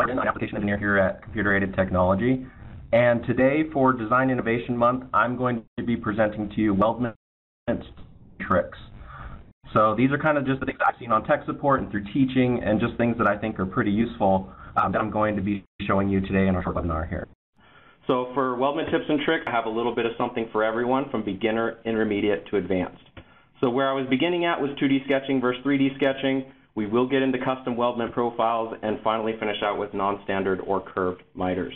I'm an application engineer here at Computer Aided Technology. And today for Design Innovation Month, I'm going to be presenting to you weldment tricks. So these are kind of just the things I've seen on tech support and through teaching and just things that I think are pretty useful um, that I'm going to be showing you today in our short webinar here. So for weldment tips and tricks, I have a little bit of something for everyone from beginner, intermediate to advanced. So where I was beginning at was 2D sketching versus 3D sketching. We will get into custom weldment profiles and finally finish out with non-standard or curved miters.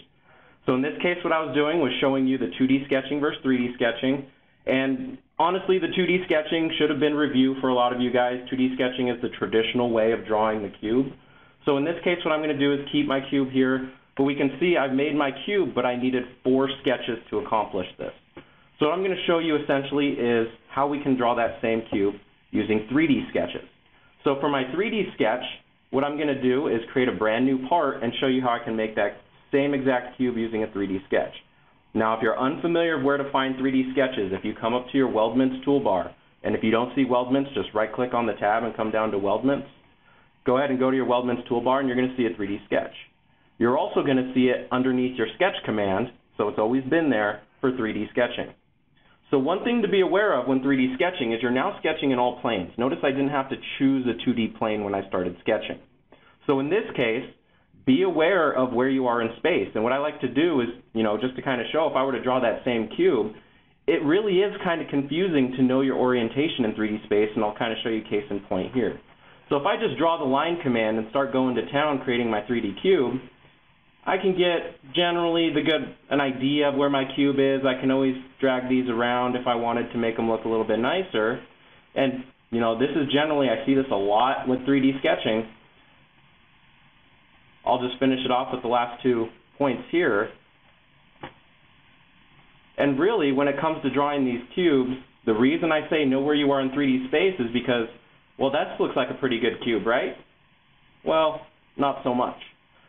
So in this case, what I was doing was showing you the 2D sketching versus 3D sketching. And honestly, the 2D sketching should have been review for a lot of you guys. 2D sketching is the traditional way of drawing the cube. So in this case, what I'm going to do is keep my cube here. But we can see I've made my cube, but I needed four sketches to accomplish this. So what I'm going to show you essentially is how we can draw that same cube using 3D sketches. So for my 3D sketch, what I'm going to do is create a brand new part and show you how I can make that same exact cube using a 3D sketch. Now, if you're unfamiliar of where to find 3D sketches, if you come up to your Weldments toolbar, and if you don't see Weldments, just right-click on the tab and come down to Weldments. Go ahead and go to your Weldments toolbar, and you're going to see a 3D sketch. You're also going to see it underneath your sketch command, so it's always been there for 3D sketching. So one thing to be aware of when 3D sketching is you're now sketching in all planes. Notice I didn't have to choose a 2D plane when I started sketching. So in this case, be aware of where you are in space. And what I like to do is, you know, just to kind of show if I were to draw that same cube, it really is kind of confusing to know your orientation in 3D space, and I'll kind of show you case in point here. So if I just draw the line command and start going to town creating my 3D cube, I can get generally the good an idea of where my cube is. I can always drag these around if I wanted to make them look a little bit nicer. And you know, this is generally I see this a lot with 3D sketching. I'll just finish it off with the last two points here. And really, when it comes to drawing these cubes, the reason I say know where you are in 3D space is because, well, that looks like a pretty good cube, right? Well, not so much.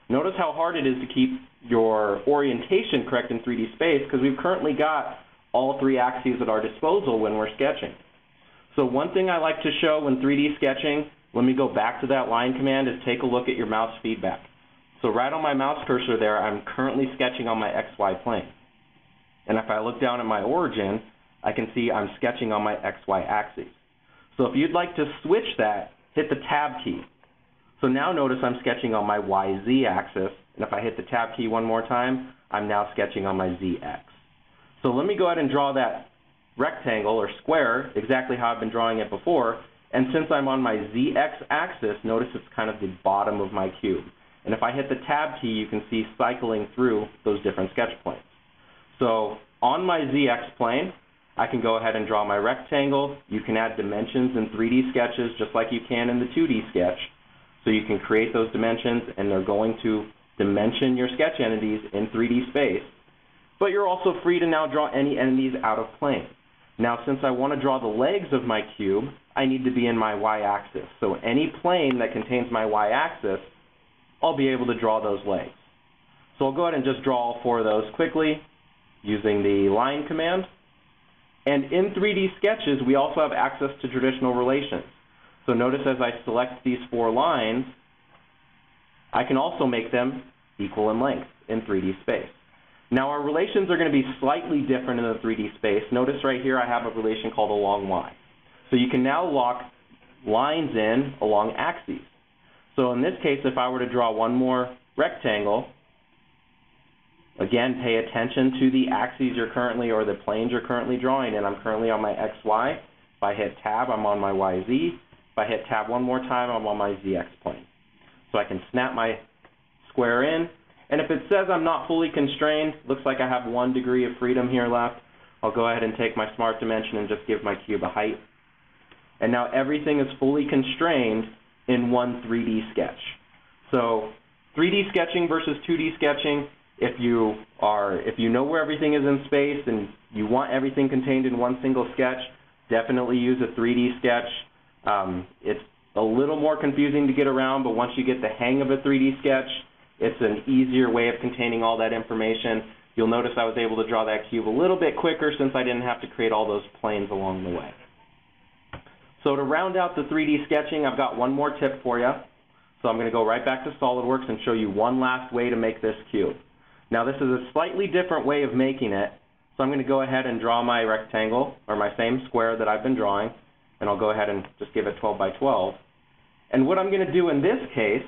Notice how hard it is to keep your orientation correct in 3D space because we've currently got all three axes at our disposal when we're sketching. So one thing I like to show when 3D sketching, let me go back to that line command, is take a look at your mouse feedback. So right on my mouse cursor there, I'm currently sketching on my XY plane. And if I look down at my origin, I can see I'm sketching on my XY axis. So if you'd like to switch that, hit the Tab key. So now notice I'm sketching on my YZ axis, and if I hit the tab key one more time, I'm now sketching on my ZX. So let me go ahead and draw that rectangle or square exactly how I've been drawing it before, and since I'm on my ZX axis, notice it's kind of the bottom of my cube. And if I hit the tab key, you can see cycling through those different sketch planes. So on my ZX plane, I can go ahead and draw my rectangle. You can add dimensions in 3D sketches just like you can in the 2D sketch. So you can create those dimensions and they're going to dimension your sketch entities in 3D space. But you're also free to now draw any entities out of plane. Now since I want to draw the legs of my cube, I need to be in my y-axis. So any plane that contains my y-axis, I'll be able to draw those legs. So I'll go ahead and just draw all four of those quickly using the line command. And in 3D sketches, we also have access to traditional relations. So notice as I select these four lines, I can also make them equal in length in 3D space. Now our relations are going to be slightly different in the 3D space. Notice right here I have a relation called along y. So you can now lock lines in along axes. So in this case, if I were to draw one more rectangle, again, pay attention to the axes you're currently, or the planes you're currently drawing, and I'm currently on my XY. If I hit tab, I'm on my YZ. If I hit tab one more time, I'm on my ZX plane. So I can snap my square in. And if it says I'm not fully constrained, looks like I have one degree of freedom here left, I'll go ahead and take my smart dimension and just give my cube a height. And now everything is fully constrained in one 3D sketch. So 3D sketching versus 2D sketching, if you are if you know where everything is in space and you want everything contained in one single sketch, definitely use a 3D sketch. Um, it's a little more confusing to get around, but once you get the hang of a 3D sketch, it's an easier way of containing all that information. You'll notice I was able to draw that cube a little bit quicker since I didn't have to create all those planes along the way. So to round out the 3D sketching, I've got one more tip for you. So I'm going to go right back to SOLIDWORKS and show you one last way to make this cube. Now this is a slightly different way of making it, so I'm going to go ahead and draw my rectangle, or my same square that I've been drawing, and I'll go ahead and just give it 12 by 12. And what I'm going to do in this case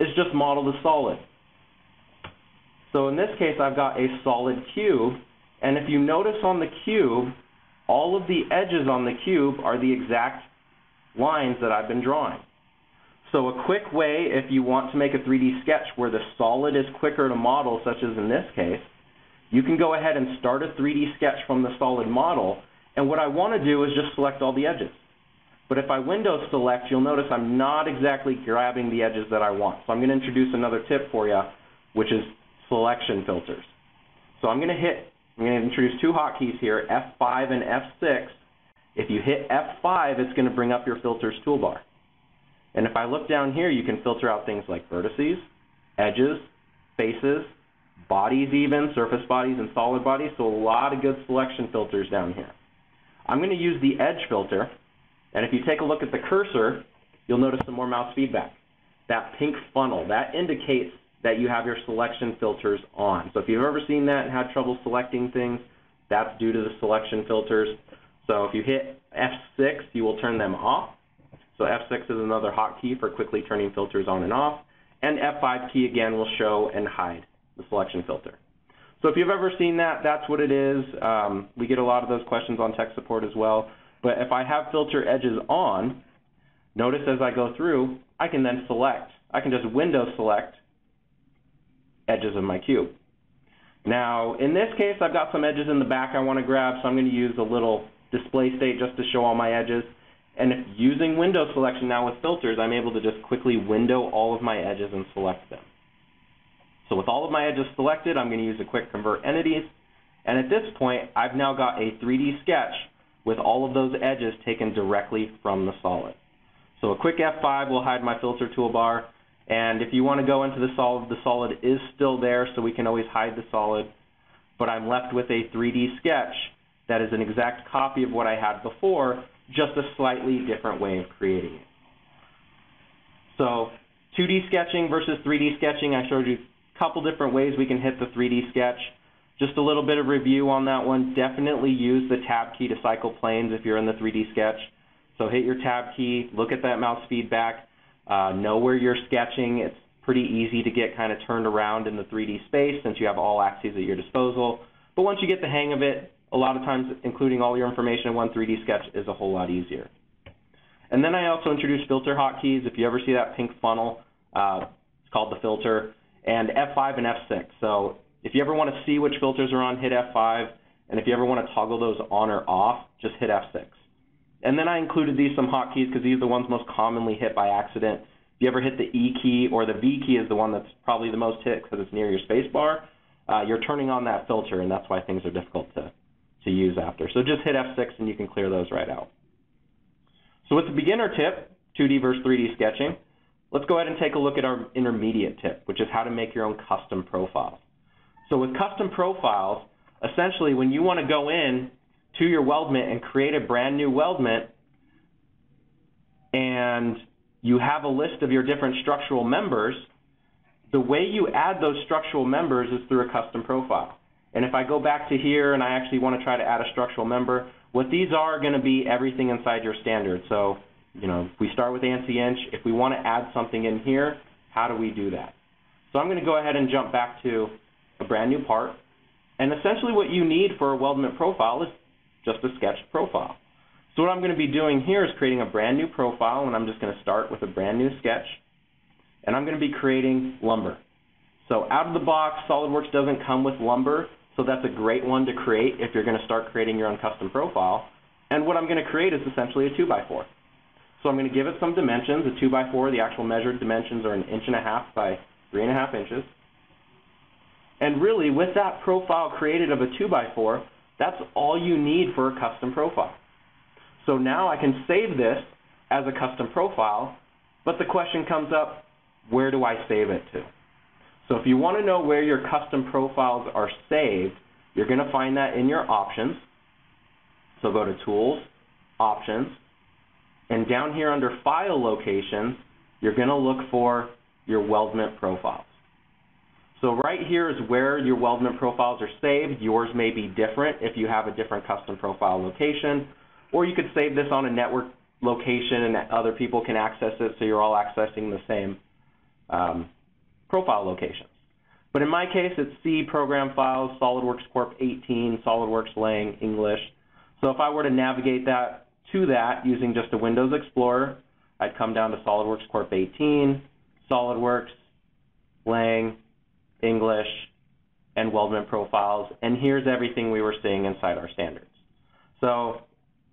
is just model the solid. So in this case, I've got a solid cube, and if you notice on the cube, all of the edges on the cube are the exact lines that I've been drawing. So a quick way, if you want to make a 3D sketch where the solid is quicker to model, such as in this case, you can go ahead and start a 3D sketch from the solid model, and what I want to do is just select all the edges. But if I window select, you'll notice I'm not exactly grabbing the edges that I want. So I'm going to introduce another tip for you, which is selection filters. So I'm going to hit, I'm going to introduce two hotkeys here, F5 and F6. If you hit F5, it's going to bring up your filters toolbar. And if I look down here, you can filter out things like vertices, edges, faces, bodies even, surface bodies and solid bodies, so a lot of good selection filters down here. I'm going to use the edge filter, and if you take a look at the cursor, you'll notice some more mouse feedback. That pink funnel, that indicates that you have your selection filters on. So if you've ever seen that and had trouble selecting things, that's due to the selection filters. So if you hit F6, you will turn them off. So F6 is another hotkey for quickly turning filters on and off. And F5 key again will show and hide the selection filter. So if you've ever seen that, that's what it is. Um, we get a lot of those questions on tech support as well. But if I have filter edges on, notice as I go through, I can then select. I can just window select edges of my cube. Now, in this case, I've got some edges in the back I want to grab, so I'm going to use a little display state just to show all my edges. And if using window selection now with filters, I'm able to just quickly window all of my edges and select them. So with all of my edges selected, I'm going to use a quick convert entities. And at this point, I've now got a 3D sketch with all of those edges taken directly from the solid. So a quick F5 will hide my filter toolbar. And if you want to go into the solid, the solid is still there, so we can always hide the solid. But I'm left with a 3D sketch that is an exact copy of what I had before, just a slightly different way of creating it. So 2D sketching versus 3D sketching, I showed you couple different ways we can hit the 3D sketch. Just a little bit of review on that one. Definitely use the tab key to cycle planes if you're in the 3D sketch. So hit your tab key, look at that mouse feedback, uh, know where you're sketching. It's pretty easy to get kind of turned around in the 3D space since you have all axes at your disposal. But once you get the hang of it, a lot of times including all your information in one 3D sketch is a whole lot easier. And then I also introduced filter hotkeys. If you ever see that pink funnel, uh, it's called the filter, and F5 and F6. So if you ever want to see which filters are on, hit F5, and if you ever want to toggle those on or off, just hit F6. And then I included these some hotkeys because these are the ones most commonly hit by accident. If you ever hit the E key or the V key is the one that's probably the most hit because it's near your space bar, uh, you're turning on that filter, and that's why things are difficult to, to use after. So just hit F6 and you can clear those right out. So with the beginner tip, 2D versus 3D sketching, let's go ahead and take a look at our intermediate tip, which is how to make your own custom profiles. So with custom profiles, essentially when you want to go in to your weldment and create a brand new weldment, and you have a list of your different structural members, the way you add those structural members is through a custom profile. And if I go back to here and I actually want to try to add a structural member, what these are going to be everything inside your standard. So, you know, if we start with ANSI inch, if we want to add something in here, how do we do that? So I'm going to go ahead and jump back to a brand new part. And essentially what you need for a weldment profile is just a sketch profile. So what I'm going to be doing here is creating a brand new profile, and I'm just going to start with a brand new sketch. And I'm going to be creating lumber. So out of the box, SOLIDWORKS doesn't come with lumber, so that's a great one to create if you're going to start creating your own custom profile. And what I'm going to create is essentially a 2x4. So I'm going to give it some dimensions. A 2x4, the actual measured dimensions are an inch and a half by three and a half inches. And really, with that profile created of a 2x4, that's all you need for a custom profile. So now I can save this as a custom profile, but the question comes up, where do I save it to? So if you want to know where your custom profiles are saved, you're going to find that in your options. So go to Tools, Options, and down here under File Locations, you're going to look for your weldment profiles. So right here is where your weldment profiles are saved. Yours may be different if you have a different custom profile location, or you could save this on a network location and other people can access it so you're all accessing the same um, profile locations. But in my case, it's C program files, SOLIDWORKS Corp 18, SOLIDWORKS Lang, English. So if I were to navigate that to that using just a Windows Explorer, I'd come down to SOLIDWORKS Corp 18, SOLIDWORKS, Lang, English, and weldment profiles, and here's everything we were seeing inside our standards. So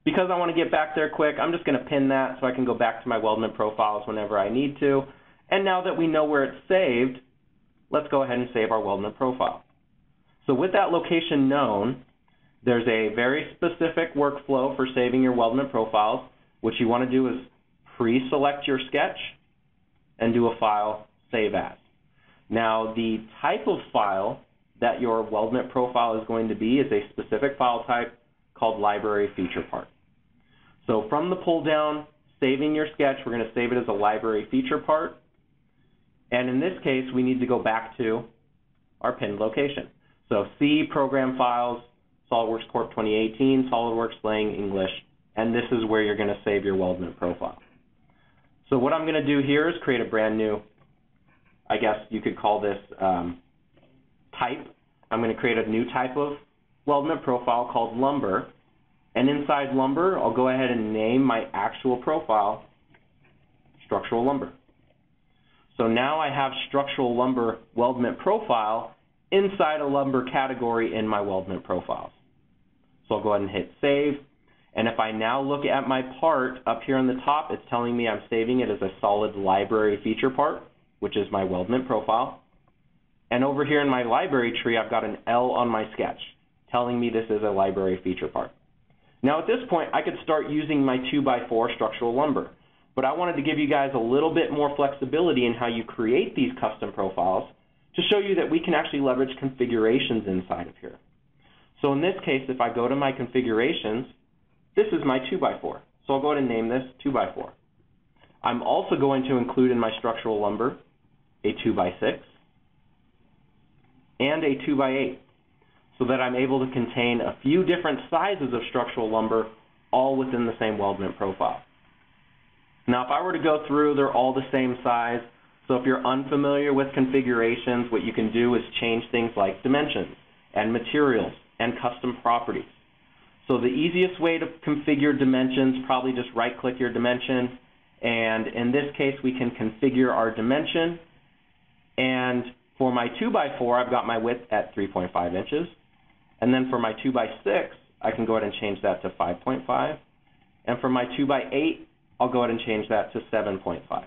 because I want to get back there quick, I'm just going to pin that so I can go back to my weldment profiles whenever I need to. And now that we know where it's saved, let's go ahead and save our weldment profile. So with that location known, there's a very specific workflow for saving your weldment profiles. What you want to do is pre-select your sketch and do a file save as. Now the type of file that your weldment profile is going to be is a specific file type called library feature part. So from the pull down, saving your sketch, we're going to save it as a library feature part. And in this case, we need to go back to our pinned location. So C program files, SOLIDWORKS Corp 2018, SOLIDWORKS Lang English, and this is where you're going to save your weldment profile. So what I'm going to do here is create a brand new, I guess you could call this um, type. I'm going to create a new type of weldment profile called lumber. And inside lumber, I'll go ahead and name my actual profile structural lumber. So now I have structural lumber weldment profile inside a lumber category in my weldment profiles. So I'll go ahead and hit save. And if I now look at my part up here on the top, it's telling me I'm saving it as a solid library feature part, which is my weldment profile. And over here in my library tree, I've got an L on my sketch, telling me this is a library feature part. Now at this point, I could start using my 2x4 structural lumber but I wanted to give you guys a little bit more flexibility in how you create these custom profiles to show you that we can actually leverage configurations inside of here. So in this case, if I go to my configurations, this is my 2x4. So I'll go ahead and name this 2x4. I'm also going to include in my structural lumber a 2x6 and a 2x8 so that I'm able to contain a few different sizes of structural lumber all within the same weldment profile. Now, if I were to go through, they're all the same size. So if you're unfamiliar with configurations, what you can do is change things like dimensions and materials and custom properties. So the easiest way to configure dimensions, probably just right-click your dimension, and in this case, we can configure our dimension. And for my 2x4, I've got my width at 3.5 inches. And then for my 2x6, I can go ahead and change that to 5.5. And for my 2x8, I'll go ahead and change that to 7.5.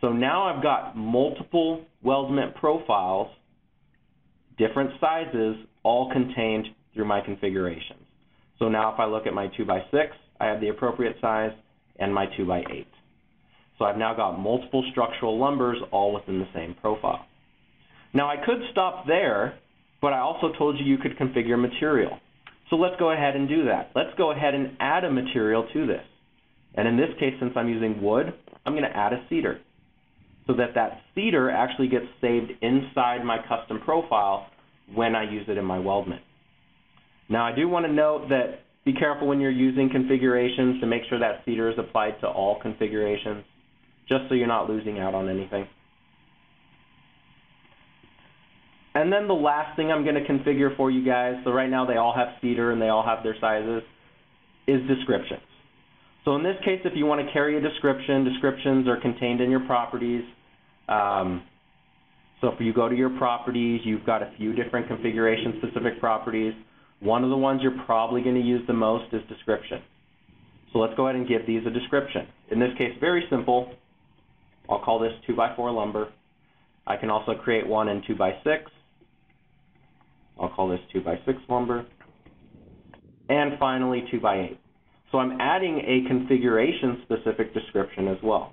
So now I've got multiple weldment profiles, different sizes, all contained through my configurations. So now if I look at my 2x6, I have the appropriate size, and my 2x8. So I've now got multiple structural lumbers all within the same profile. Now I could stop there, but I also told you you could configure material. So let's go ahead and do that. Let's go ahead and add a material to this. And in this case, since I'm using wood, I'm going to add a cedar so that that cedar actually gets saved inside my custom profile when I use it in my weldment. Now I do want to note that be careful when you're using configurations to make sure that cedar is applied to all configurations, just so you're not losing out on anything. And then the last thing I'm going to configure for you guys, so right now they all have cedar and they all have their sizes, is descriptions. So in this case, if you want to carry a description, descriptions are contained in your properties. Um, so if you go to your properties, you've got a few different configuration-specific properties. One of the ones you're probably going to use the most is description. So let's go ahead and give these a description. In this case, very simple. I'll call this 2x4 lumber. I can also create one in 2x6. I'll call this 2x6 lumber. And finally, 2x8. So I'm adding a configuration-specific description as well.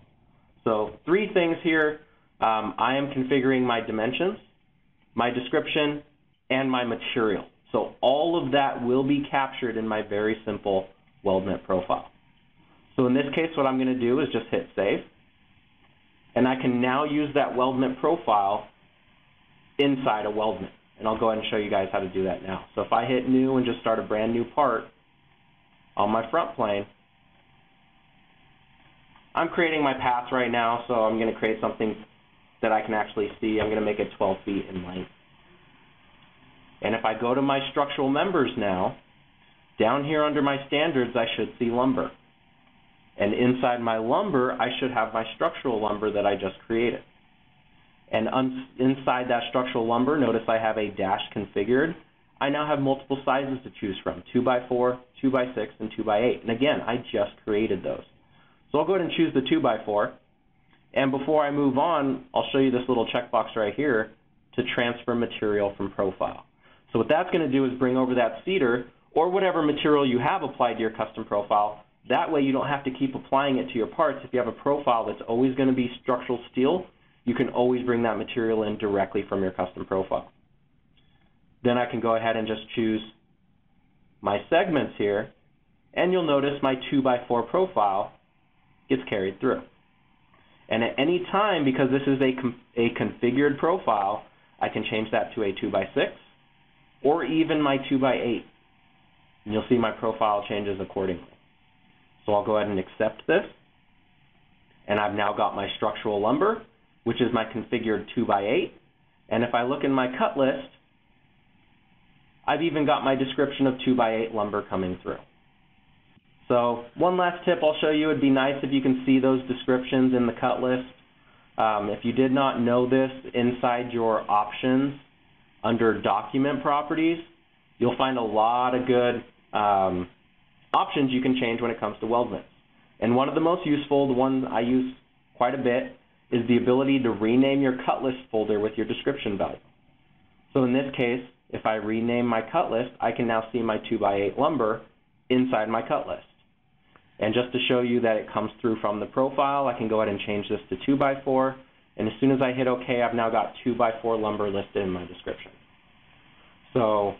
So three things here. Um, I am configuring my dimensions, my description, and my material. So all of that will be captured in my very simple weldment profile. So in this case, what I'm going to do is just hit save. And I can now use that weldment profile inside a weldment. And I'll go ahead and show you guys how to do that now. So if I hit new and just start a brand new part on my front plane, I'm creating my path right now, so I'm going to create something that I can actually see. I'm going to make it 12 feet in length. And if I go to my structural members now, down here under my standards, I should see lumber. And inside my lumber, I should have my structural lumber that I just created. And inside that structural lumber, notice I have a dash configured. I now have multiple sizes to choose from, 2x4, 2x6, and 2x8. And again, I just created those. So I'll go ahead and choose the 2x4. And before I move on, I'll show you this little checkbox right here to transfer material from profile. So what that's going to do is bring over that cedar or whatever material you have applied to your custom profile. That way you don't have to keep applying it to your parts. If you have a profile that's always going to be structural steel, you can always bring that material in directly from your custom profile. Then I can go ahead and just choose my segments here, and you'll notice my 2x4 profile gets carried through. And at any time, because this is a, a configured profile, I can change that to a 2x6 or even my 2x8. And you'll see my profile changes accordingly. So I'll go ahead and accept this. And I've now got my structural lumber, which is my configured 2x8. And if I look in my cut list, I've even got my description of 2x8 lumber coming through. So one last tip I'll show you, it'd be nice if you can see those descriptions in the cut list. Um, if you did not know this, inside your options, under document properties, you'll find a lot of good um, options you can change when it comes to weldments. And one of the most useful, the one I use quite a bit, is the ability to rename your cut list folder with your description value. So in this case, if I rename my cut list, I can now see my 2x8 lumber inside my cut list. And just to show you that it comes through from the profile, I can go ahead and change this to 2x4. And as soon as I hit OK, I've now got 2x4 lumber listed in my description. So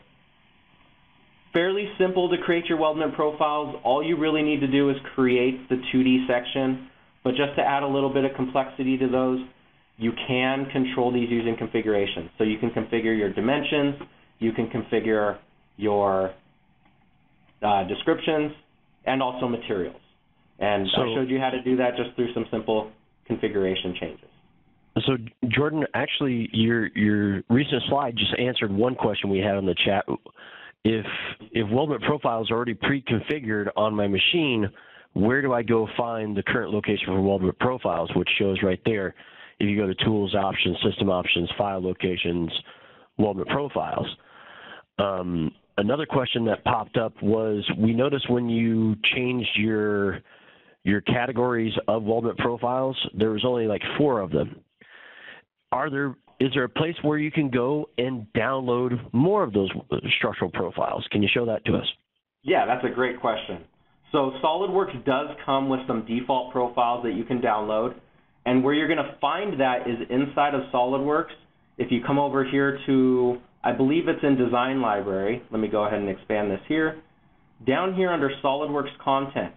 fairly simple to create your weldment profiles. All you really need to do is create the 2D section. But just to add a little bit of complexity to those, you can control these using configuration. So you can configure your dimensions, you can configure your uh, descriptions, and also materials. And so, I showed you how to do that just through some simple configuration changes. So Jordan, actually, your your recent slide just answered one question we had on the chat. If if Weldment Profile is already pre-configured on my machine, where do I go find the current location for Weldment Profiles, which shows right there. If you go to Tools, Options, System Options, File Locations, Weldment Profiles. Um, another question that popped up was we noticed when you changed your your categories of weldment profiles, there was only like four of them are there is there a place where you can go and download more of those uh, structural profiles? Can you show that to us? Yeah, that's a great question. So SolidWorks does come with some default profiles that you can download. And where you're going to find that is inside of SolidWorks. If you come over here to, I believe it's in Design Library. Let me go ahead and expand this here. Down here under SolidWorks Content,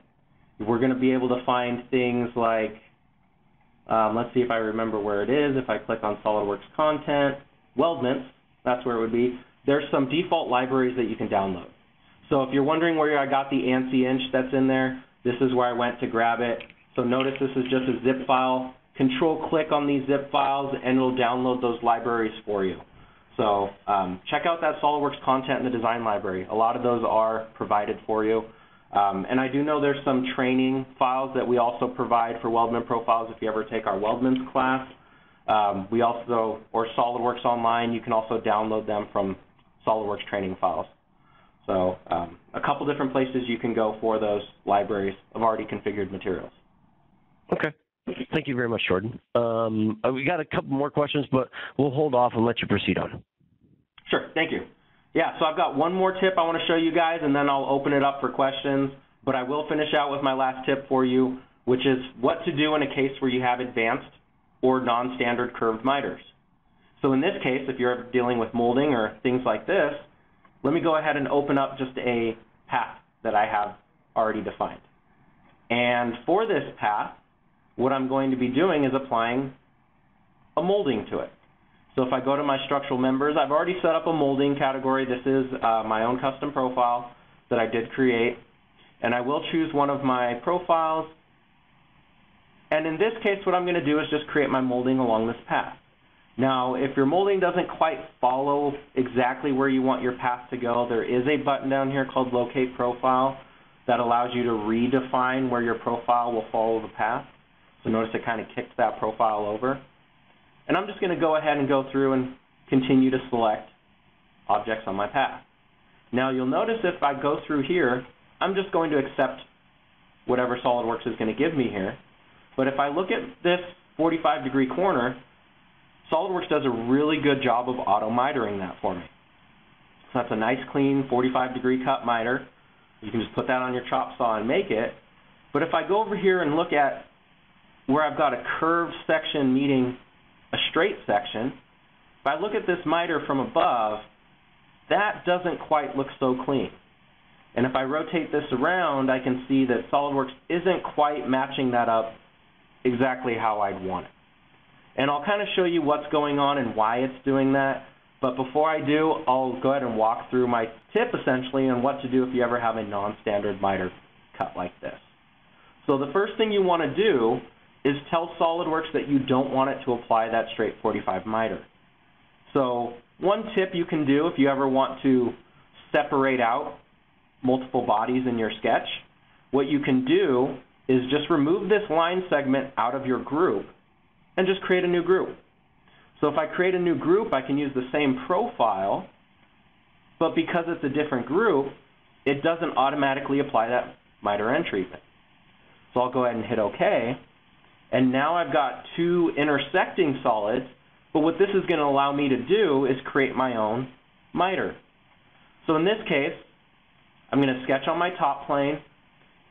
we're going to be able to find things like um, let's see if I remember where it is. If I click on SOLIDWORKS content, weldments, that's where it would be. There's some default libraries that you can download. So if you're wondering where I got the ANSI inch that's in there, this is where I went to grab it. So notice this is just a zip file. Control click on these zip files and it'll download those libraries for you. So um, check out that SOLIDWORKS content in the design library. A lot of those are provided for you. Um, and I do know there's some training files that we also provide for Weldment profiles if you ever take our Weldments class. Um, we also, or SolidWorks Online, you can also download them from SolidWorks training files. So um, a couple different places you can go for those libraries of already configured materials. Okay. Thank you very much, Jordan. Um, uh, we got a couple more questions, but we'll hold off and let you proceed on. Sure. Thank you. Yeah, so I've got one more tip I want to show you guys, and then I'll open it up for questions. But I will finish out with my last tip for you, which is what to do in a case where you have advanced or non-standard curved miters. So in this case, if you're dealing with molding or things like this, let me go ahead and open up just a path that I have already defined. And for this path, what I'm going to be doing is applying a molding to it. So if I go to my structural members, I've already set up a molding category. This is uh, my own custom profile that I did create. And I will choose one of my profiles. And in this case, what I'm going to do is just create my molding along this path. Now, if your molding doesn't quite follow exactly where you want your path to go, there is a button down here called Locate Profile that allows you to redefine where your profile will follow the path. So notice it kind of kicks that profile over. And I'm just going to go ahead and go through and continue to select objects on my path. Now you'll notice if I go through here, I'm just going to accept whatever SOLIDWORKS is going to give me here. But if I look at this 45 degree corner, SOLIDWORKS does a really good job of auto mitering that for me. So that's a nice clean 45 degree cut miter. You can just put that on your chop saw and make it. But if I go over here and look at where I've got a curved section meeting a straight section, if I look at this miter from above, that doesn't quite look so clean. And if I rotate this around, I can see that SOLIDWORKS isn't quite matching that up exactly how I'd want it. And I'll kind of show you what's going on and why it's doing that. But before I do, I'll go ahead and walk through my tip essentially on what to do if you ever have a non-standard miter cut like this. So the first thing you want to do is tell SOLIDWORKS that you don't want it to apply that straight 45 miter. So one tip you can do if you ever want to separate out multiple bodies in your sketch, what you can do is just remove this line segment out of your group and just create a new group. So if I create a new group, I can use the same profile, but because it's a different group, it doesn't automatically apply that miter end treatment. So I'll go ahead and hit OK. And now I've got two intersecting solids, but what this is going to allow me to do is create my own miter. So in this case, I'm going to sketch on my top plane,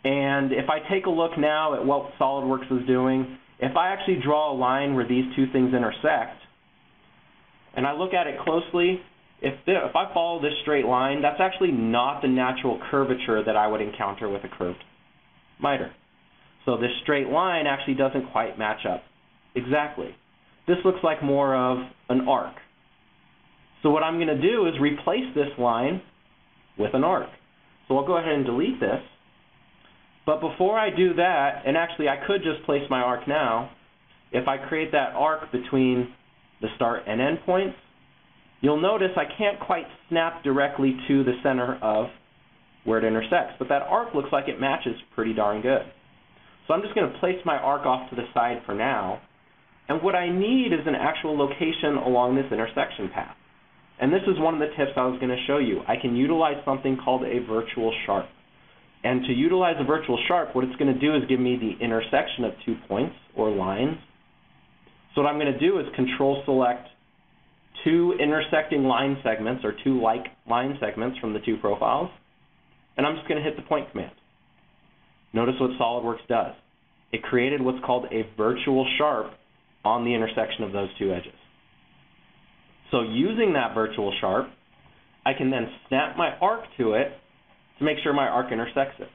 and if I take a look now at what SOLIDWORKS is doing, if I actually draw a line where these two things intersect, and I look at it closely, if, the, if I follow this straight line, that's actually not the natural curvature that I would encounter with a curved miter. So this straight line actually doesn't quite match up exactly. This looks like more of an arc. So what I'm going to do is replace this line with an arc. So I'll go ahead and delete this. But before I do that, and actually I could just place my arc now, if I create that arc between the start and end points, you'll notice I can't quite snap directly to the center of where it intersects. But that arc looks like it matches pretty darn good. So I'm just going to place my arc off to the side for now. And what I need is an actual location along this intersection path. And this is one of the tips I was going to show you. I can utilize something called a virtual sharp. And to utilize a virtual sharp, what it's going to do is give me the intersection of two points or lines. So what I'm going to do is control select two intersecting line segments or two like line segments from the two profiles. And I'm just going to hit the point command. Notice what SOLIDWORKS does. It created what's called a virtual sharp on the intersection of those two edges. So using that virtual sharp, I can then snap my arc to it to make sure my arc intersects it.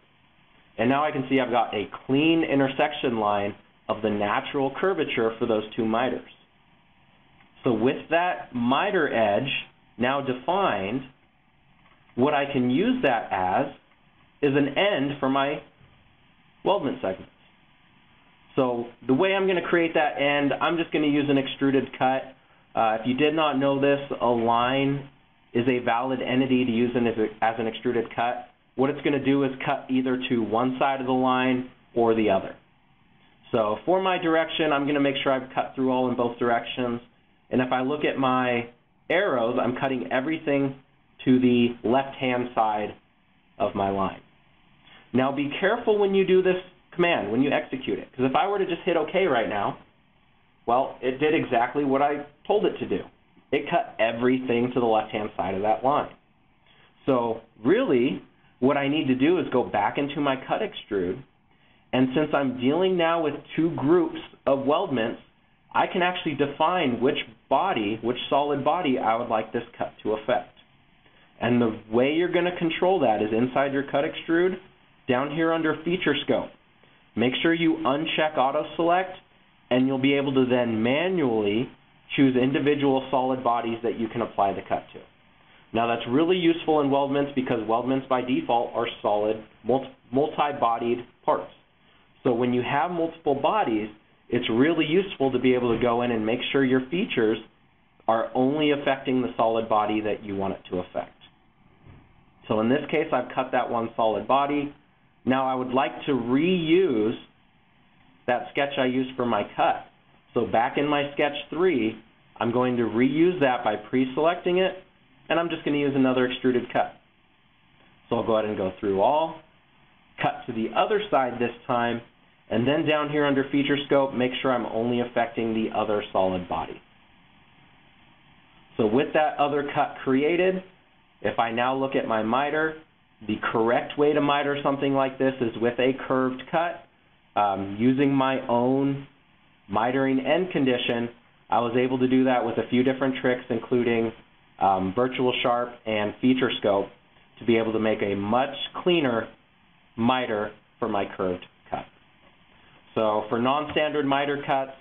And now I can see I've got a clean intersection line of the natural curvature for those two miters. So with that miter edge now defined, what I can use that as is an end for my weldment segments. So the way I'm going to create that end, I'm just going to use an extruded cut. Uh, if you did not know this, a line is a valid entity to use as, a, as an extruded cut. What it's going to do is cut either to one side of the line or the other. So for my direction, I'm going to make sure I've cut through all in both directions. And if I look at my arrows, I'm cutting everything to the left-hand side of my line. Now be careful when you do this command, when you execute it, because if I were to just hit OK right now, well, it did exactly what I told it to do. It cut everything to the left-hand side of that line. So really, what I need to do is go back into my cut extrude, and since I'm dealing now with two groups of weldments, I can actually define which body, which solid body I would like this cut to affect. And the way you're going to control that is inside your cut extrude, down here under feature scope. make sure you uncheck auto select and you'll be able to then manually choose individual solid bodies that you can apply the cut to. Now that's really useful in weldments because weldments by default are solid, multi-bodied parts. So when you have multiple bodies, it's really useful to be able to go in and make sure your features are only affecting the solid body that you want it to affect. So in this case, I've cut that one solid body. Now I would like to reuse that sketch I used for my cut. So back in my sketch 3, I'm going to reuse that by pre-selecting it, and I'm just going to use another extruded cut. So I'll go ahead and go through all, cut to the other side this time, and then down here under feature scope, make sure I'm only affecting the other solid body. So with that other cut created, if I now look at my miter, the correct way to miter something like this is with a curved cut. Um, using my own mitering end condition, I was able to do that with a few different tricks, including um, virtual sharp and feature scope, to be able to make a much cleaner miter for my curved cut. So for non-standard miter cuts,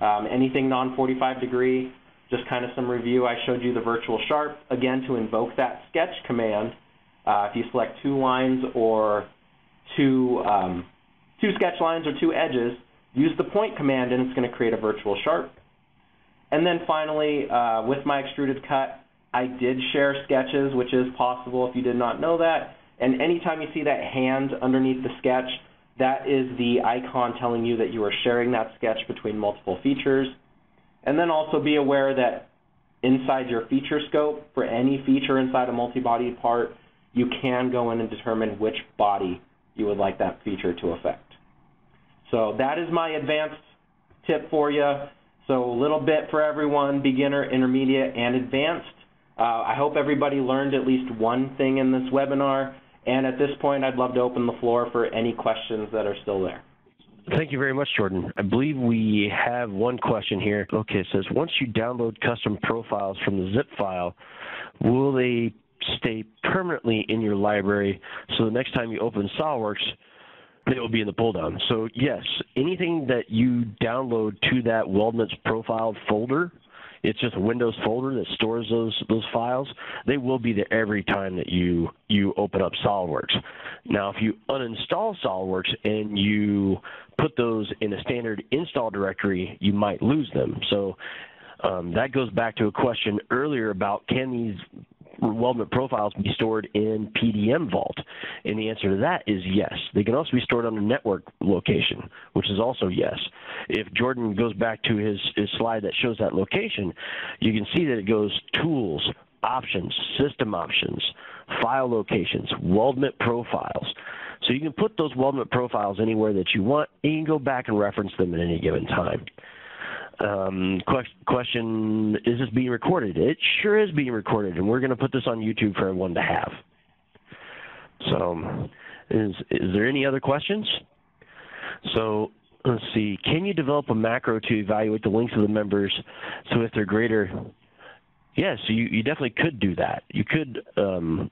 um, anything non-45 degree, just kind of some review. I showed you the virtual sharp, again, to invoke that sketch command. Uh, if you select two lines or two, um, two sketch lines or two edges, use the point command and it's going to create a virtual sharp. And then finally, uh, with my extruded cut, I did share sketches, which is possible if you did not know that. And anytime you see that hand underneath the sketch, that is the icon telling you that you are sharing that sketch between multiple features. And then also be aware that inside your feature scope, for any feature inside a multi-body part, you can go in and determine which body you would like that feature to affect. So that is my advanced tip for you. So a little bit for everyone, beginner, intermediate, and advanced. Uh, I hope everybody learned at least one thing in this webinar. And at this point, I'd love to open the floor for any questions that are still there. Thank you very much, Jordan. I believe we have one question here. Okay, it says, once you download custom profiles from the zip file, will they stay permanently in your library so the next time you open SOLIDWORKS, they will be in the pull down. So yes, anything that you download to that Weldments profile folder it's just a Windows folder that stores those those files. They will be there every time that you you open up SolidWorks. Now, if you uninstall SolidWorks and you put those in a standard install directory, you might lose them. So um, that goes back to a question earlier about can these Weldment profiles be stored in PDM Vault? And the answer to that is yes. They can also be stored on a network location, which is also yes. If Jordan goes back to his, his slide that shows that location, you can see that it goes tools, options, system options, file locations, Weldment profiles. So you can put those Weldment profiles anywhere that you want, and you can go back and reference them at any given time. Um, question, is this being recorded? It sure is being recorded, and we're going to put this on YouTube for everyone to have. So is, is there any other questions? So let's see, can you develop a macro to evaluate the length of the members so if they're greater? Yes, you, you definitely could do that. You could um,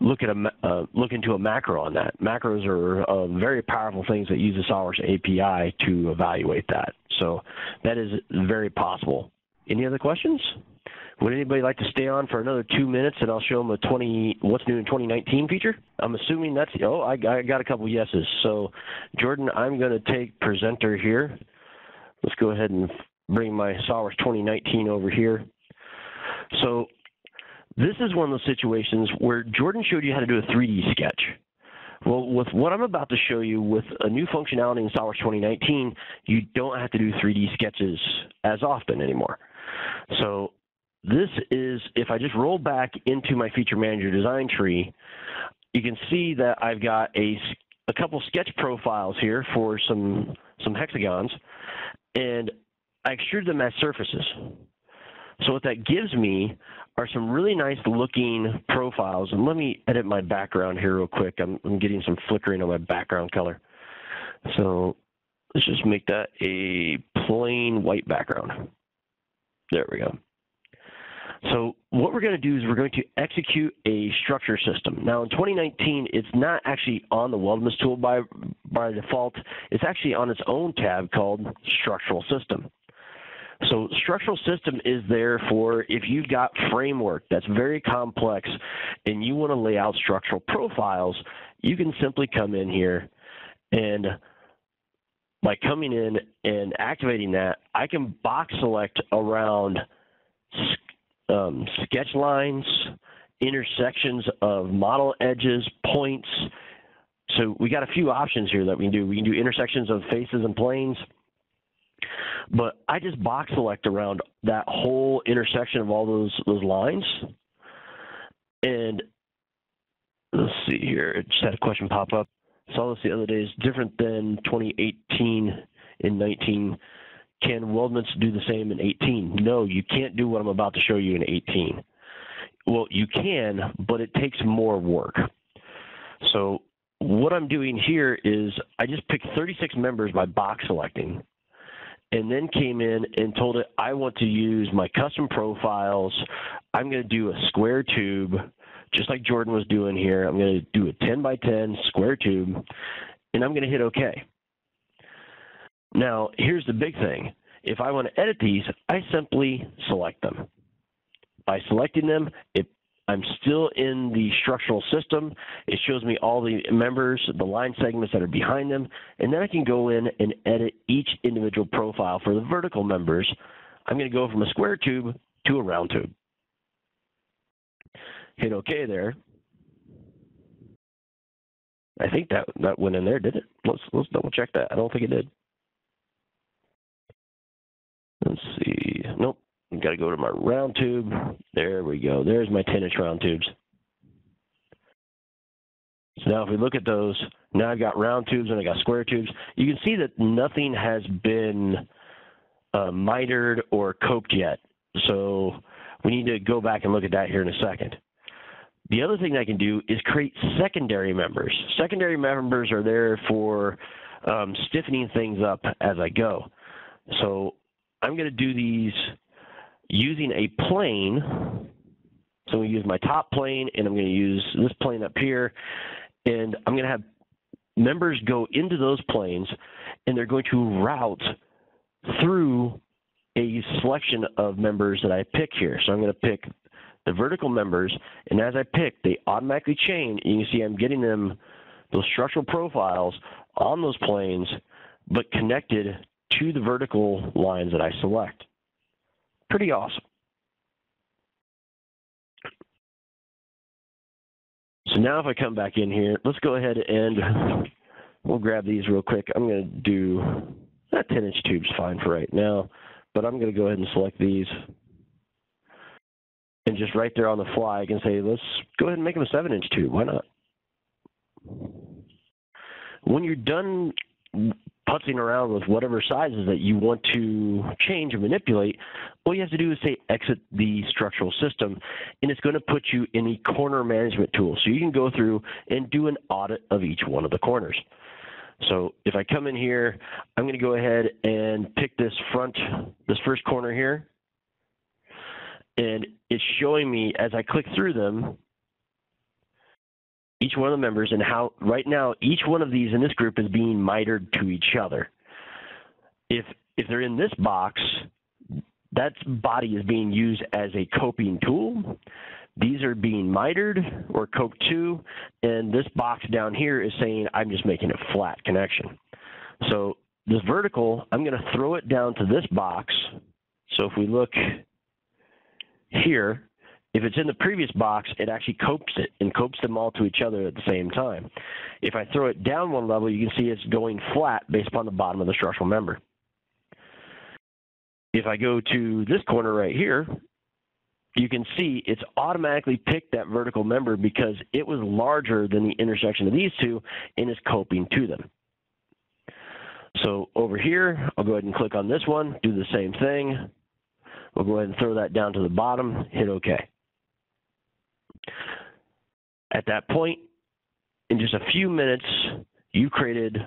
look at a uh, look into a macro on that. Macros are uh, very powerful things that use the SOLIDWORKS API to evaluate that. So that is very possible. Any other questions? Would anybody like to stay on for another two minutes and I'll show them a 20 what's new in 2019 feature? I'm assuming that's oh I, I got a couple yeses. So Jordan, I'm going to take presenter here. Let's go ahead and bring my SOLIDWORKS 2019 over here. So this is one of those situations where Jordan showed you how to do a 3D sketch. Well, with what I'm about to show you with a new functionality in SOLIDWORKS 2019, you don't have to do 3D sketches as often anymore. So this is, if I just roll back into my feature manager design tree, you can see that I've got a, a couple sketch profiles here for some, some hexagons, and I extrude them as surfaces. So what that gives me are some really nice looking profiles. And let me edit my background here real quick. I'm, I'm getting some flickering on my background color. So let's just make that a plain white background. There we go. So what we're going to do is we're going to execute a structure system. Now in 2019, it's not actually on the Weldments tool by, by default. It's actually on its own tab called structural system. So structural system is there for if you've got framework that's very complex and you want to lay out structural profiles, you can simply come in here and by coming in and activating that, I can box select around um, sketch lines, intersections of model edges, points. So we got a few options here that we can do. We can do intersections of faces and planes. But I just box select around that whole intersection of all those those lines. And let's see here. I just had a question pop up. Saw this the other day. Is different than 2018 in 19 can Weldments do the same in 18? No, you can't do what I'm about to show you in 18. Well, you can, but it takes more work. So what I'm doing here is I just picked 36 members by box selecting and then came in and told it I want to use my custom profiles. I'm going to do a square tube, just like Jordan was doing here. I'm going to do a 10 by 10 square tube, and I'm going to hit OK. Now, here's the big thing. If I want to edit these, I simply select them. By selecting them, it, I'm still in the structural system. It shows me all the members, the line segments that are behind them, and then I can go in and edit each individual profile for the vertical members. I'm going to go from a square tube to a round tube. Hit OK there. I think that that went in there, did it? Let's let's double check that. I don't think it did. Let's see. Nope. Got to go to my round tube. There we go. There's my 10 inch round tubes. So now if we look at those, now I've got round tubes and I got square tubes. You can see that nothing has been uh, mitered or coped yet. So we need to go back and look at that here in a second. The other thing I can do is create secondary members. Secondary members are there for um, stiffening things up as I go. So I'm going to do these using a plane. So I'm going to use my top plane, and I'm going to use this plane up here, and I'm going to have members go into those planes, and they're going to route through a selection of members that I pick here. So I'm going to pick the vertical members, and as I pick, they automatically chain. And you can see I'm getting them those structural profiles on those planes, but connected to the vertical lines that I select. Pretty awesome. So now if I come back in here, let's go ahead and we'll grab these real quick. I'm going to do that 10 inch tube's fine for right now, but I'm going to go ahead and select these. And just right there on the fly, I can say, let's go ahead and make them a 7 inch tube. Why not? When you're done putzing around with whatever sizes that you want to change and manipulate, all you have to do is say exit the structural system, and it's going to put you in the corner management tool. So you can go through and do an audit of each one of the corners. So if I come in here, I'm going to go ahead and pick this front, this first corner here, and it's showing me as I click through them each one of the members and how right now each one of these in this group is being mitered to each other. If if they're in this box, that body is being used as a coping tool. These are being mitered or coped to, and this box down here is saying I'm just making a flat connection. So this vertical, I'm going to throw it down to this box. So if we look here, if it's in the previous box, it actually copes it and copes them all to each other at the same time. If I throw it down one level, you can see it's going flat based upon the bottom of the structural member. If I go to this corner right here, you can see it's automatically picked that vertical member because it was larger than the intersection of these two and is coping to them. So over here, I'll go ahead and click on this one, do the same thing. We'll go ahead and throw that down to the bottom, hit OK. At that point, in just a few minutes, you created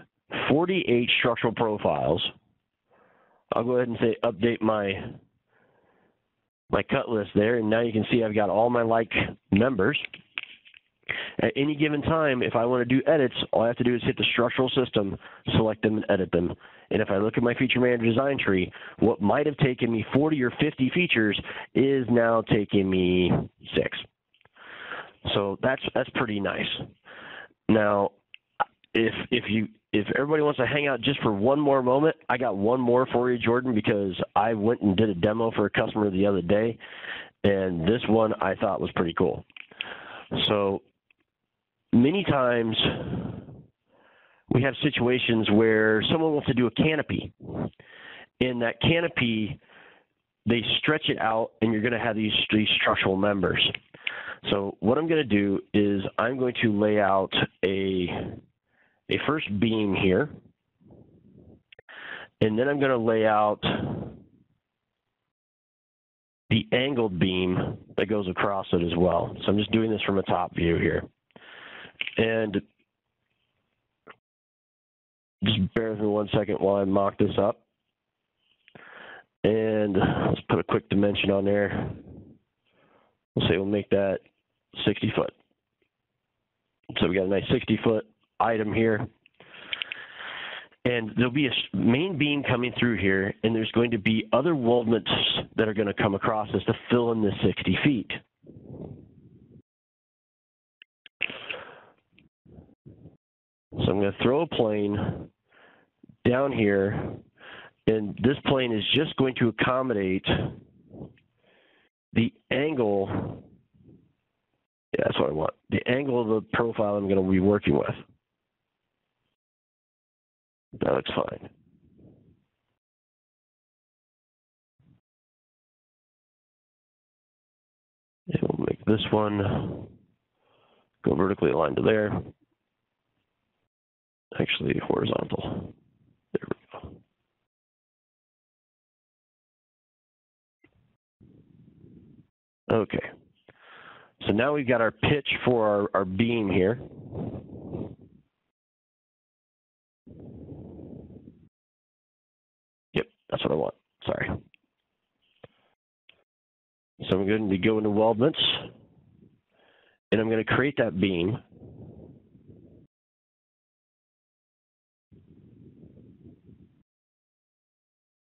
48 structural profiles. I'll go ahead and say update my my cut list there, and now you can see I've got all my like members. At any given time, if I want to do edits, all I have to do is hit the structural system, select them, and edit them. And if I look at my feature manager design tree, what might have taken me 40 or 50 features is now taking me six. So that's that's pretty nice. Now, if if you if everybody wants to hang out just for one more moment, I got one more for you, Jordan, because I went and did a demo for a customer the other day, and this one I thought was pretty cool. So many times we have situations where someone wants to do a canopy, and that canopy they stretch it out, and you're going to have these, these structural members. So what I'm going to do is I'm going to lay out a a first beam here, and then I'm going to lay out the angled beam that goes across it as well. So I'm just doing this from a top view here. And just bear with me one second while I mock this up. And let's put a quick dimension on there. We'll say we'll make that 60 foot. So we got a nice 60 foot item here. And there'll be a main beam coming through here, and there's going to be other weldments that are going to come across this to fill in the 60 feet. So I'm going to throw a plane down here, and this plane is just going to accommodate the angle. Yeah, that's what I want. The angle of the profile I'm going to be working with. That looks fine. And we'll make this one go vertically aligned to there. Actually, horizontal. There we go. Okay. So now we've got our pitch for our, our beam here. Yep, that's what I want. Sorry. So I'm going to go into weldments, and I'm going to create that beam.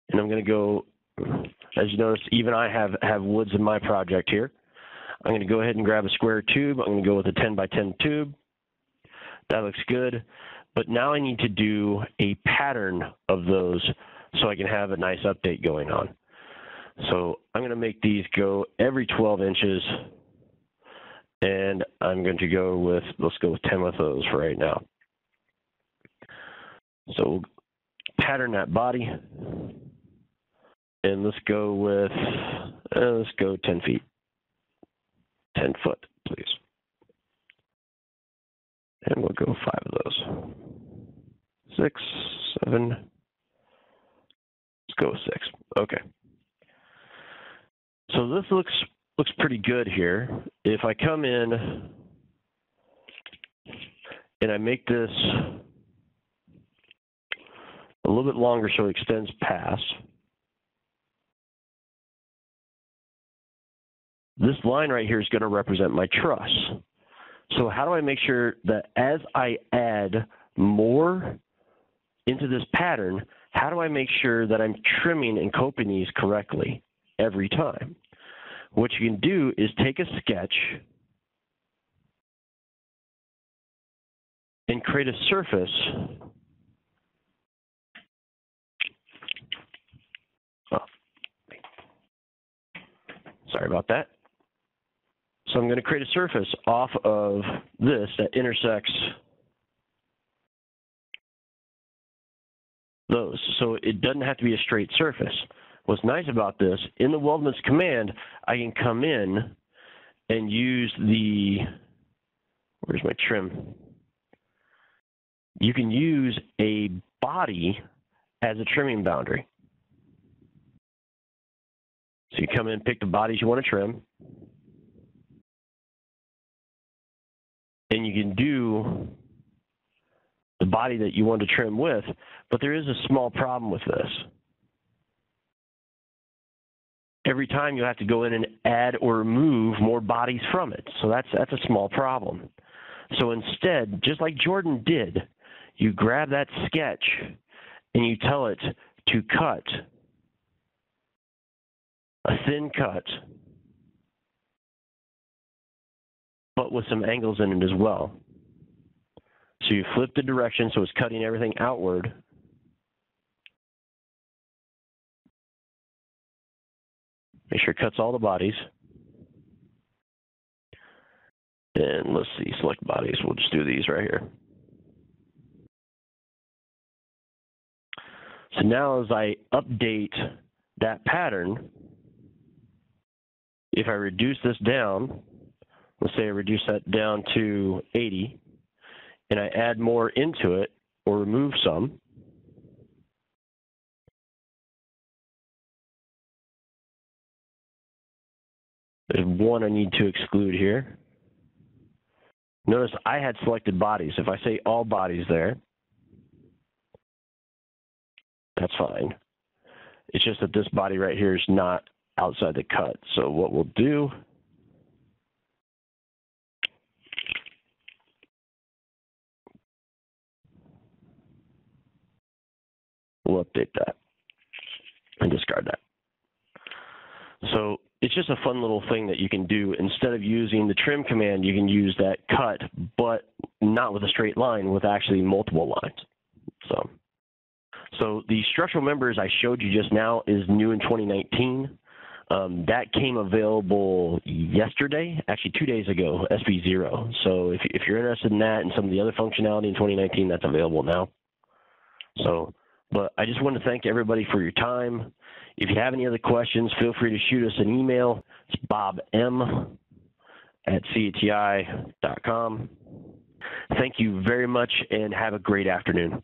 And I'm going to go, as you notice, even I have, have woods in my project here. I'm going to go ahead and grab a square tube. I'm going to go with a 10 by 10 tube. That looks good. But now I need to do a pattern of those so I can have a nice update going on. So I'm going to make these go every 12 inches, and I'm going to go with, let's go with 10 with those right now. So pattern that body, and let's go with, uh, let's go 10 feet, 10 foot, please. And we'll go five of those. Six, seven, Let's go with six. Okay. So this looks looks pretty good here. If I come in and I make this a little bit longer so it extends past, this line right here is going to represent my truss. So how do I make sure that as I add more into this pattern, how do I make sure that I'm trimming and coping these correctly every time? What you can do is take a sketch and create a surface oh. sorry about that. So I'm going to create a surface off of this that intersects those. So it doesn't have to be a straight surface. What's nice about this, in the weldments command, I can come in and use the, where's my trim? You can use a body as a trimming boundary. So you come in, pick the bodies you want to trim, and you can do the body that you want to trim with, but there is a small problem with this. every time you have to go in and add or remove more bodies from it. So that's that's a small problem. So instead, just like Jordan did, you grab that sketch and you tell it to cut a thin cut, but with some angles in it as well. So you flip the direction so it's cutting everything outward. Make sure it cuts all the bodies. And let's see, select bodies. We'll just do these right here. So now as I update that pattern, if I reduce this down, let's say I reduce that down to 80, and I add more into it or remove some, there's one I need to exclude here. Notice I had selected bodies. If I say all bodies there, that's fine. It's just that this body right here is not outside the cut. So what we'll do we'll update that and discard that. So it's just a fun little thing that you can do. Instead of using the trim command, you can use that cut, but not with a straight line, with actually multiple lines. So, so the structural members I showed you just now is new in 2019. Um, that came available yesterday, actually two days ago, SP0. So if, if you're interested in that and some of the other functionality in 2019, that's available now. So, but I just want to thank everybody for your time. If you have any other questions, feel free to shoot us an email. It's Bob M at CATI.com. Thank you very much and have a great afternoon.